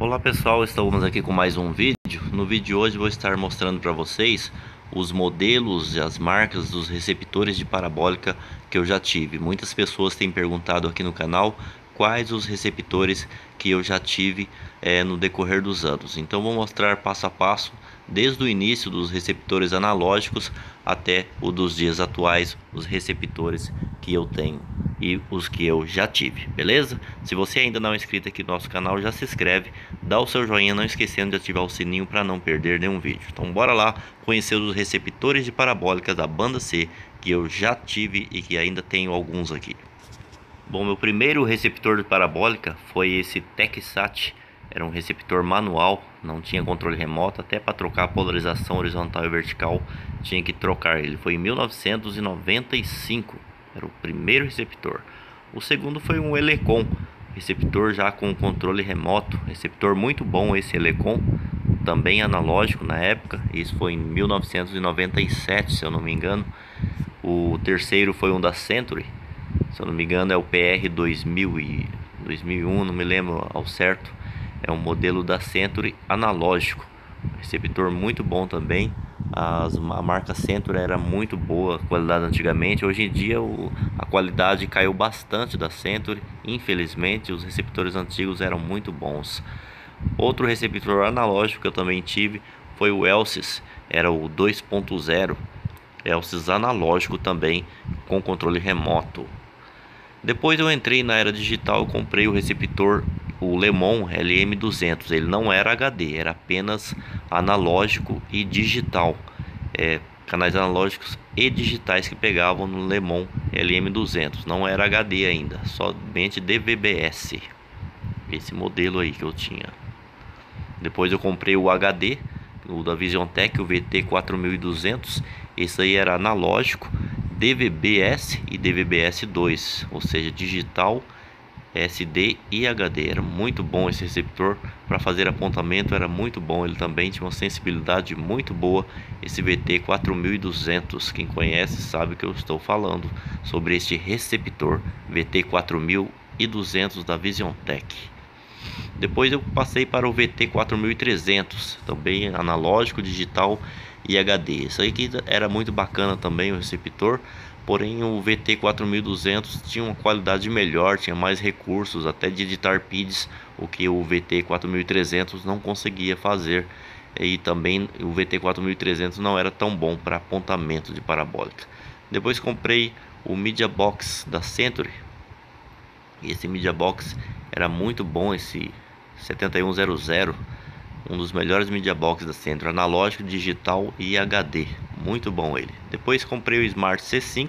Olá pessoal, estamos aqui com mais um vídeo. No vídeo de hoje vou estar mostrando para vocês os modelos e as marcas dos receptores de parabólica que eu já tive. Muitas pessoas têm perguntado aqui no canal quais os receptores que eu já tive é, no decorrer dos anos. Então vou mostrar passo a passo desde o início dos receptores analógicos até o dos dias atuais, os receptores que eu tenho e os que eu já tive, beleza? Se você ainda não é inscrito aqui no nosso canal, já se inscreve, dá o seu joinha, não esquecendo de ativar o sininho para não perder nenhum vídeo. Então bora lá conhecer os receptores de parabólicas da banda C que eu já tive e que ainda tenho alguns aqui. Bom, meu primeiro receptor de parabólica foi esse TechSat, era um receptor manual, não tinha controle remoto, até para trocar a polarização horizontal e vertical tinha que trocar ele. Foi em 1995 era o primeiro receptor. O segundo foi um Elecom, receptor já com controle remoto, receptor muito bom esse Elecom, também analógico na época. Isso foi em 1997, se eu não me engano. O terceiro foi um da Century, se eu não me engano é o PR 2000 e 2001, não me lembro ao certo. É um modelo da Century analógico, receptor muito bom também as, a marca Centro era muito boa, qualidade antigamente. Hoje em dia o, a qualidade caiu bastante da Century. Infelizmente, os receptores antigos eram muito bons. Outro receptor analógico que eu também tive foi o Elsys, era o 2.0. Elsys analógico também com controle remoto. Depois eu entrei na era digital, comprei o receptor o Lemon LM200. Ele não era HD, era apenas analógico e digital. É, canais analógicos e digitais que pegavam no Lemon LM200. Não era HD ainda, somente DVB-S. Esse modelo aí que eu tinha. Depois eu comprei o HD, o da VisionTech, o VT4200. Esse aí era analógico, DVB-S e DVB-S2, ou seja, digital SD e HD. Era muito bom esse receptor para fazer apontamento, era muito bom. Ele também tinha uma sensibilidade muito boa. Esse VT 4200, quem conhece sabe que eu estou falando sobre este receptor VT 4200 da VisionTech. Depois eu passei para o VT 4300, também analógico, digital e HD. Isso aí que era muito bacana também o receptor porém o VT 4200 tinha uma qualidade melhor, tinha mais recursos até de editar PIDs, o que o VT 4300 não conseguia fazer. E também o VT 4300 não era tão bom para apontamento de parabólica. Depois comprei o Media Box da Century. E esse Media Box era muito bom esse 7100 um dos melhores media box da Centro, analógico, digital e HD. Muito bom ele. Depois comprei o Smart C5,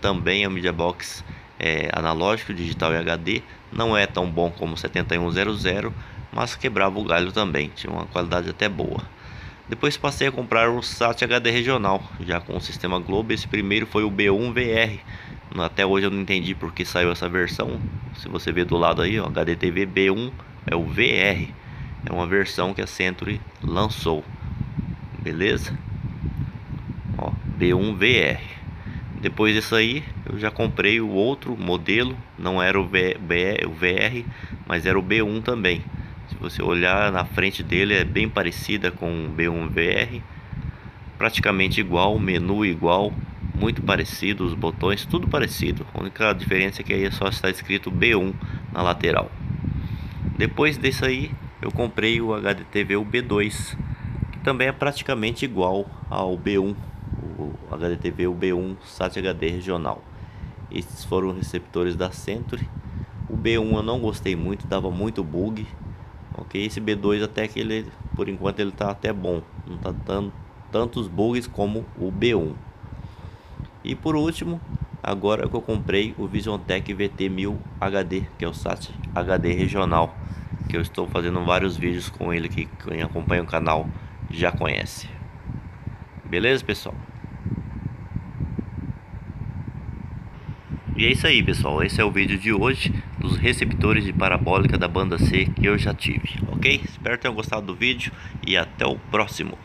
também é um media box é, analógico, digital e HD. Não é tão bom como o 7100, mas quebrava o galho também, tinha uma qualidade até boa. Depois passei a comprar o SAT HD regional, já com o sistema Globo. Esse primeiro foi o B1VR. Até hoje eu não entendi porque saiu essa versão. Se você ver do lado aí, ó, HDTV B1 é o VR é uma versão que a Century lançou. Beleza? Ó, B1VR. Depois disso aí, eu já comprei o outro modelo, não era o, o VR, mas era o B1 também. Se você olhar na frente dele é bem parecida com o B1 VR, praticamente igual, menu igual, muito parecido, os botões tudo parecido. A única diferença é que aí só está escrito B1 na lateral. Depois desse aí, eu comprei o HDTV o B2, que também é praticamente igual ao B1, o HDTV o B1 SAT HD regional. Esses foram receptores da Century. O B1 eu não gostei muito, dava muito bug. Ok, esse B2 até que ele, por enquanto ele está até bom, não está dando tantos bugs como o B1. E por último, agora que eu comprei o VisionTech VT1000 HD, que é o SAT HD regional que eu estou fazendo vários vídeos com ele que quem acompanha o canal já conhece. Beleza, pessoal? E é isso aí, pessoal. Esse é o vídeo de hoje dos receptores de parabólica da banda C que eu já tive, ok? Espero que tenham gostado do vídeo e até o próximo.